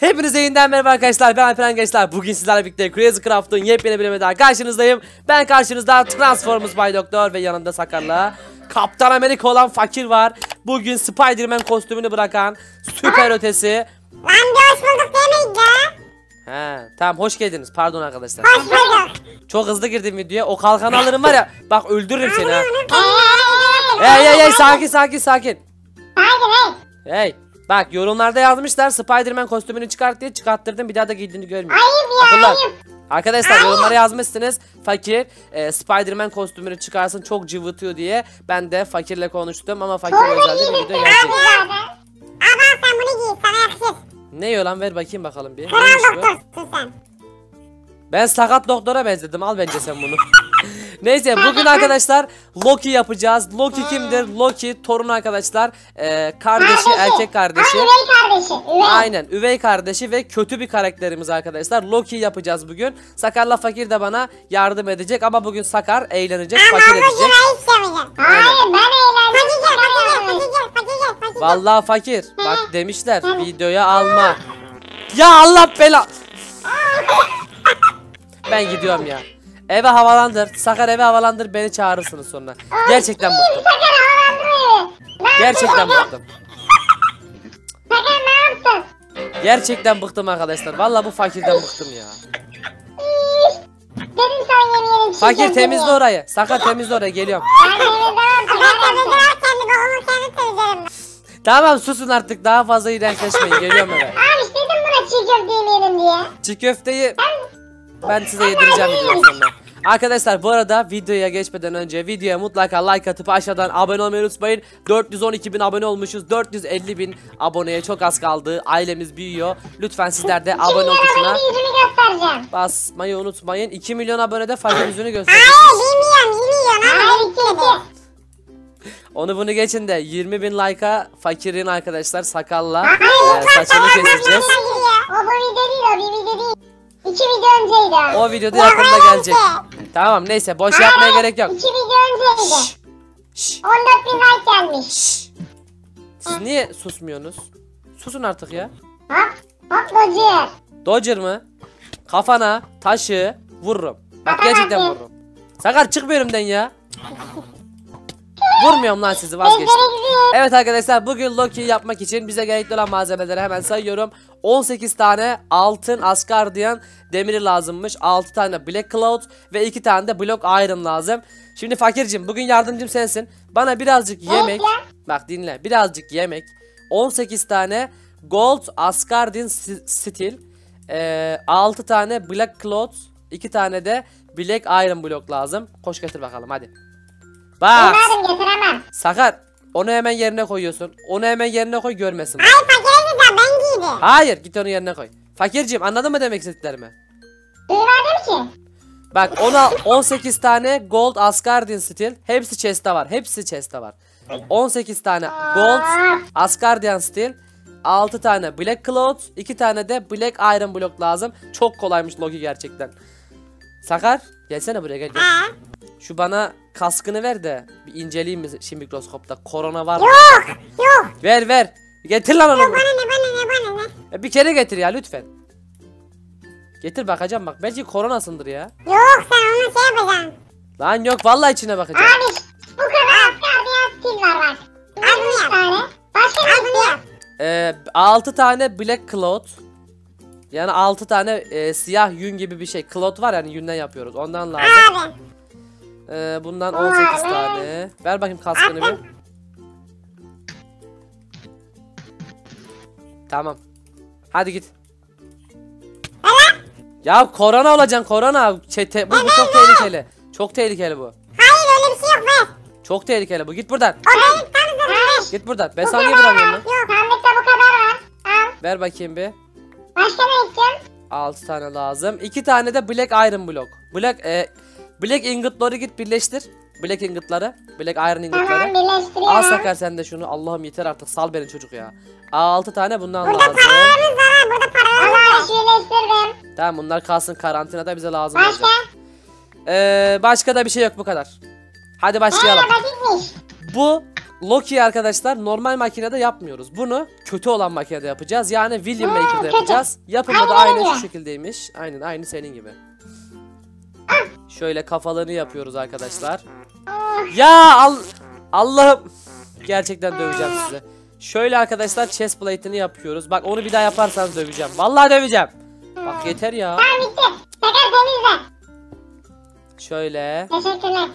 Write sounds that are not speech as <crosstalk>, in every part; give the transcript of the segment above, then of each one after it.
Hepinize yeniden merhaba arkadaşlar ben Alperen Gençler Bugün sizlerle birlikte Crazy Craft'ın yepyeni bölümü daha karşınızdayım Ben karşınızda Transformers Bay Doktor ve yanında Sakar'la Kaptan Amerika olan Fakir var Bugün Spider-Man kostümünü bırakan Süper ötesi Lan bir hoş bulduk demeyin ya. He tamam hoş geldiniz pardon arkadaşlar Hoş bulduk. Çok hızlı girdim videoya o kalkanı alırım var ya Bak öldürürüm seni ha. Hey hey hey sakin sakin sakin Sakin hey. Hey Bak yorumlarda yazmışlar Spider-Man kostümünü çıkart diye çıkarttırdım bir daha da giydiğini görmüyorum Ayıp ya Akıllar. ayıp. Arkadaşlar yorumlara yazmışsınız fakir e, Spider-Man kostümünü çıkarsın çok cıvıtıyor diye ben de fakirle konuştum ama fakir Sonra özellikle bir video abi gelecek. Ama sen bunu giy sana yakışır. Ne yiyor lan ver bakayım bakalım bir. Kral Neymiş bu? doktorsun sen. Ben sakat doktora benzedim al bence sen bunu. <laughs> Neyse bugün arkadaşlar Loki yapacağız. Loki kimdir? Loki torun arkadaşlar. E, kardeşi erkek kardeşi. Ay, üvey kardeşi. Üvey. Aynen üvey kardeşi ve kötü bir karakterimiz arkadaşlar. Loki yapacağız bugün. Sakar'la Fakir de bana yardım edecek ama bugün Sakar eğlenecek, Ama Fakir bu edecek. gibi hiç demeyeceğim. Hayır ben eğlendim. Fakir gel fakir gel fakir gel fakir gel fakir gel. Vallahi fakir. Bak demişler videoya alma. Ya Allah bela. <laughs> Ben gidiyorum ya. Eve havalandır. Sakar eve havalandır beni çağırırsınız sonra. Gerçekten bıktım. Sakar havalandırıyor. Gerçekten bıktım. Sakar ne yaptın? Gerçekten bıktım arkadaşlar. Vallahi bu fakirden bıktım ya. İyi. Dedim sana yeni yeni bir şey Fakir temizle orayı. Sakar temizle orayı geliyorum. Ben temizlemem. Ben temizlemem. Kendi babamın kendi temizlerim. Tamam susun artık daha fazla iğrençleşmeyin. Geliyorum eve. Abi işte dedim buna çiğ köfte yemeyelim diye. Çiğ köfteyi ben size yedireceğim videonun sonunda. Arkadaşlar bu arada videoya geçmeden önce videoya mutlaka like atıp aşağıdan abone olmayı unutmayın. 412 bin abone olmuşuz. 450 bin aboneye çok az kaldı. Ailemiz büyüyor. Lütfen sizler de abone ol tuşuna basmayı unutmayın. 2 milyon abonede fakir yüzünü göster. Hayır bilmiyorum bilmiyorum ama Hayır iki iki. Onu bunu geçin de 20 bin like'a fakirin arkadaşlar sakalla e, saçını keseceğiz. O bu video değil o bir video değil. İki video önceydi. O videoda Ya yakında gelecek. Tamam neyse boş yapmaya gerek yok. İki video önceydi. Şşş. 14 bin like gelmiş. Şşş. Siz niye susmuyorsunuz? Susun artık ya. Hop hop Dodger. Dodger mı? Kafana taşı vururum. Bak gerçekten vururum. Sakar çık bir önümden ya. Vurmuyorum lan sizi vazgeçtim. Evet arkadaşlar bugün Loki yapmak için bize gerekli olan malzemeleri hemen sayıyorum. 18 tane altın Asgardian demiri lazımmış. 6 tane Black Cloud ve 2 tane de Block Iron lazım. Şimdi fakircim bugün yardımcım sensin. Bana birazcık yemek. Bak dinle birazcık yemek. 18 tane Gold Asgardian Steel. Ee, 6 tane Black Cloud. 2 tane de Black Iron Block lazım. Koş getir bakalım hadi. Bak. Evladım getiremem. Sakar onu hemen yerine koyuyorsun. Onu hemen yerine koy görmesin. Ay fakire gideceğim ben giydim. Hayır git onu yerine koy. Fakirciğim anladın mı demek istediklerimi? Duymadım ki. Bak ona 18 tane Gold Asgardian Steel. Hepsi chest'te var. Hepsi chest'te var. 18 tane Gold Asgardian Steel. 6 tane Black Cloud, 2 tane de Black Iron Block lazım. Çok kolaymış Loki gerçekten. Sakar gelsene buraya gel. gel. Şu bana kaskını ver de bir inceleyeyim mi şimdi mikroskopta. Korona var mı? Yok yok. Ver ver. Getir lan onu. Bana ne bana ne bana ne. Ya bir kere getir ya lütfen. Getir bakacağım bak. Belki koronasındır ya. Yok sen onu şey yapacaksın. Lan yok vallahi içine bakacağım. Abi bu kadar asgardiyan stil var bak. Bunu yap. Tane. Başka ne istiyor? Ee, 6 tane Black Cloud. Yani 6 tane e, siyah yün gibi bir şey. Cloud var yani yünden yapıyoruz. Ondan lazım. Abi. Ee, bundan 18 tane. Ver bakayım kaskını bir. Tamam. Hadi git. Ya korona olacaksın korona. Çete, bu, bu çok tehlikeli. Çok tehlikeli bu. Hayır öyle bir şey yok ver. Çok tehlikeli bu. Git buradan. O benim tam zırhım. Git buradan. Ben sana niye vuramıyorum lan? Yok sandıkta bu kadar var. Al. Ver bakayım bir. Başka ne istiyorsun? 6 tane lazım. 2 tane de Black Iron Block. Black e, Black ingotları git birleştir. Black ingotları. Black Iron Tamam ingotları. birleştiriyorum. Al Sakar sen de şunu. Allah'ım yeter artık. Sal beni çocuk ya. 6 tane bundan Burada lazım. paralarımız var ha. Burada paralarımız var. Birleştirdim. Tamam bunlar kalsın karantinada bize lazım Başka? olacak. Ee, başka da bir şey yok bu kadar. Hadi başlayalım. Ee basitmiş. Bu Loki'yi arkadaşlar normal makinede yapmıyoruz. Bunu kötü olan makinede yapacağız. Yani William Maker'da yapacağız. Yapımı da aynı şu şekildeymiş. Aynen aynı senin gibi. Şöyle kafalarını yapıyoruz arkadaşlar. Ya al Allah'ım. Gerçekten döveceğim sizi. Şöyle arkadaşlar chest plate'ini yapıyoruz. Bak onu bir daha yaparsanız döveceğim. Vallahi döveceğim. Bak yeter ya. Tamam bitti. Sakar temizle. Şöyle. Teşekkürler.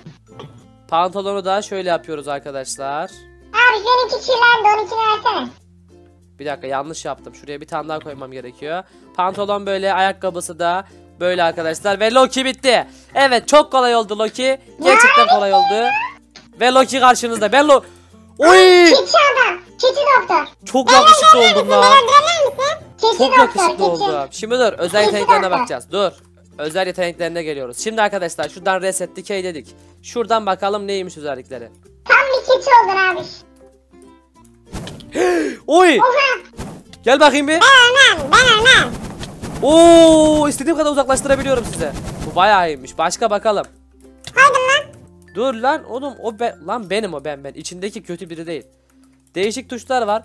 Pantolonu da şöyle yapıyoruz arkadaşlar. Abi seninki kirlendi onunkini versene. Bir dakika yanlış yaptım. Şuraya bir tane daha koymam gerekiyor. Pantolon böyle, ayakkabısı da böyle arkadaşlar. Ve Loki bitti. Evet çok kolay oldu Loki. Gerçekten kolay oldu. Ve Loki karşınızda. Ben Lo... Oy! Keçi adam. Keçi doktor. Çok yakışıklı oldum lan. Keçi Çok yakışıklı oldum. Şimdi dur özel yeteneklerine bakacağız. Dur. Özel yeteneklerine geliyoruz. Şimdi arkadaşlar şuradan reset dikey dedik. Şuradan bakalım neymiş özellikleri. Tam bir keçi oldun abi. <gasps> Oy! Oha. Gel bakayım bir. Ben ölmem. Ben ölmem. Oo, istediğim kadar uzaklaştırabiliyorum size. Bu bayağı iyiymiş. Başka bakalım. Hadi lan. Dur lan oğlum o ben lan benim o ben ben. İçindeki kötü biri değil. Değişik tuşlar var.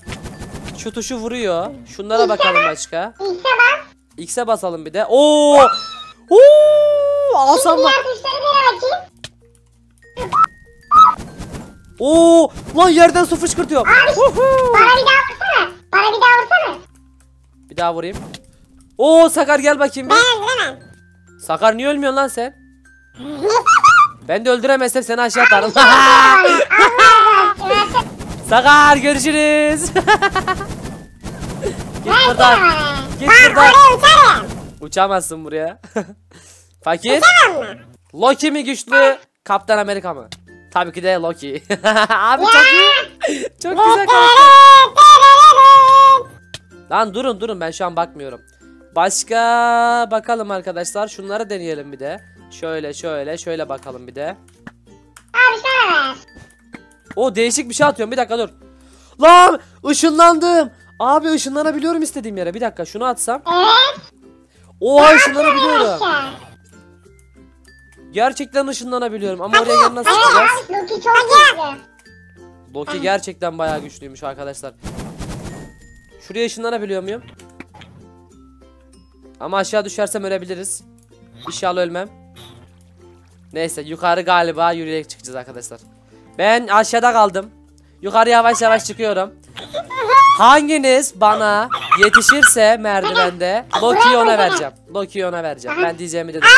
Şu tuşu vuruyor. Şunlara bakalım başka. İlse bak. X'e basalım bir de. Oo! Oo! Alsam bakayım. Oo! Lan yerden su fışkırtıyor. Abi bana bir daha vursana. Bana bir daha vursana. Bir daha vurayım. Oo Sakar gel bakayım. Ben öldüremem. Sakar niye ölmüyorsun lan sen? <laughs> Ben de öldüremezsem seni aşağı atarım. <laughs> Sakar görüşürüz. <laughs> Git buradan. Git Ben buradan. Uçamazsın buraya. Fakir. Loki mi güçlü? Kaptan Amerika mı? Tabii ki de Loki. Abi çok iyi. Çok güzel karakter. Lan durun durun ben şu an bakmıyorum. Başka bakalım arkadaşlar. Şunları deneyelim bir de. Şöyle şöyle şöyle bakalım bir de. Abi sana ver. O değişik bir şey atıyorum. Bir dakika dur. Lan ışınlandım. Abi ışınlanabiliyorum istediğim yere. Bir dakika şunu atsam. Evet. Oha ışınlanabiliyorum. Gerçekten ışınlanabiliyorum. Ama oraya gel nasıl çıkacağız? Loki çok güçlü. Loki gerçekten bayağı güçlüymüş arkadaşlar. Şuraya ışınlanabiliyor muyum? Ama aşağı düşersem ölebiliriz. İnşallah ölmem. Neyse yukarı galiba yürüyerek çıkacağız arkadaşlar. Ben aşağıda kaldım. Yukarı yavaş yavaş çıkıyorum. Hanginiz bana yetişirse merdivende Loki'yi ona vereceğim. Loki'yi ona vereceğim. Ben diyeceğimi dedim.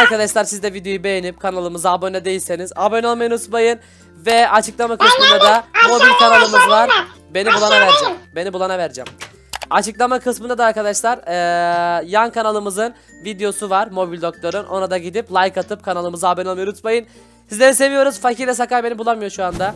Arkadaşlar siz de videoyu beğenip kanalımıza abone değilseniz abone olmayı unutmayın. Ve açıklama kısmında da mobil kanalımız var. Beni bulana vereceğim. Beni bulana vereceğim. Açıklama kısmında da arkadaşlar eee, yan kanalımızın videosu var Mobil Doktor'un. Ona da gidip like atıp kanalımıza abone olmayı unutmayın. Sizleri seviyoruz. Fakir ve Sakar beni bulamıyor şu anda.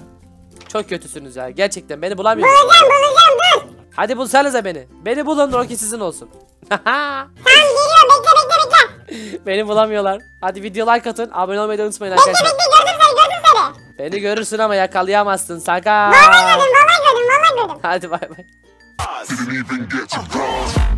Çok kötüsünüz ya. Gerçekten beni bulamıyor. Bulacağım bulacağım dur. Hadi bulsanıza beni. Beni bulun Rocky sizin olsun. <laughs> Tamam geliyor bekle bekle bekle. beni bulamıyorlar. Hadi video like atın. Abone olmayı da unutmayın Bekle arkadaşlar. bekle gördüm seni gördüm seni. Beni görürsün ama yakalayamazsın Sakar. Vallahi gördüm vallahi gördüm vallahi gördüm. Hadi bay bay. Didn't even get to uh-huh. cross.